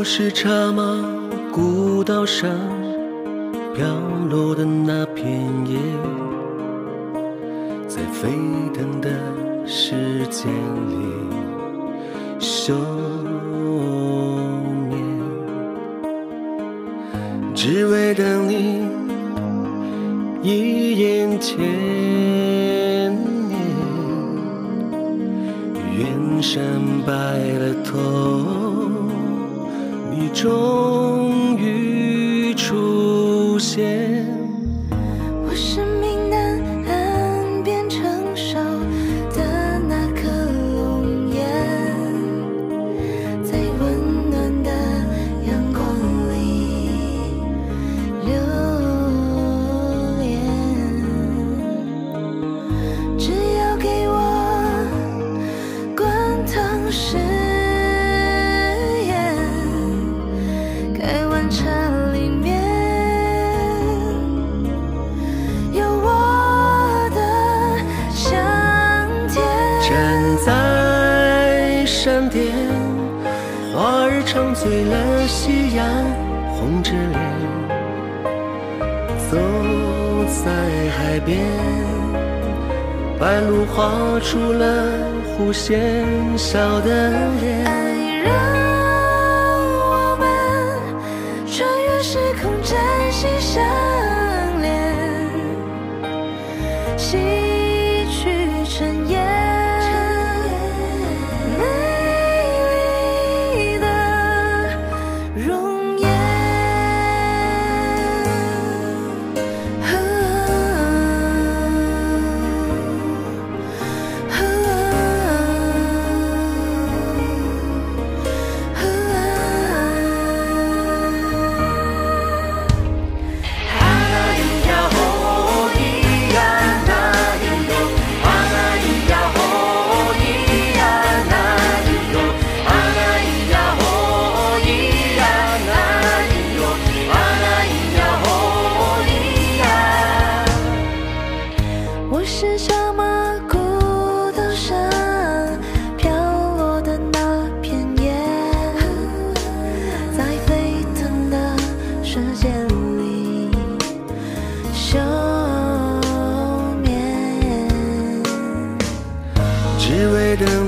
我是茶马古道上飘落的那片叶，在沸腾的时间里休眠，只为等你一眼千年。远山白了头，你终于出现。我生命南岸边成熟的那颗龙眼，在温暖的阳光里流连。只要给我滚烫誓醉了夕阳，红着脸，走在海边，白鹭画出了弧线，笑的脸。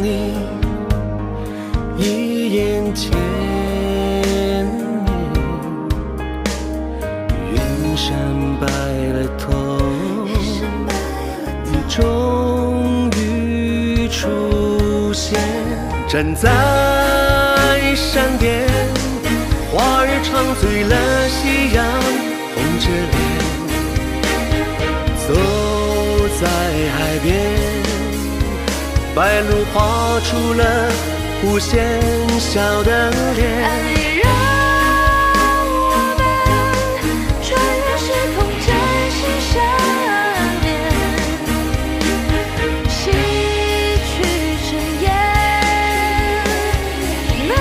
你一眼千年，远山白了头，你终于出现，站在山巅，花儿唱醉了夕阳，红着脸，白鹭画出了无限，笑的脸。爱让我们穿越时空，真心相连，洗去尘烟，美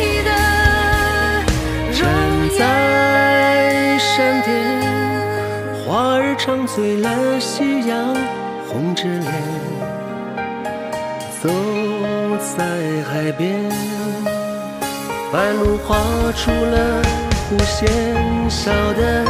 丽的容站在山巅，花儿唱醉了夕阳，红着脸，走在海边，白鹭画出了弧线，笑的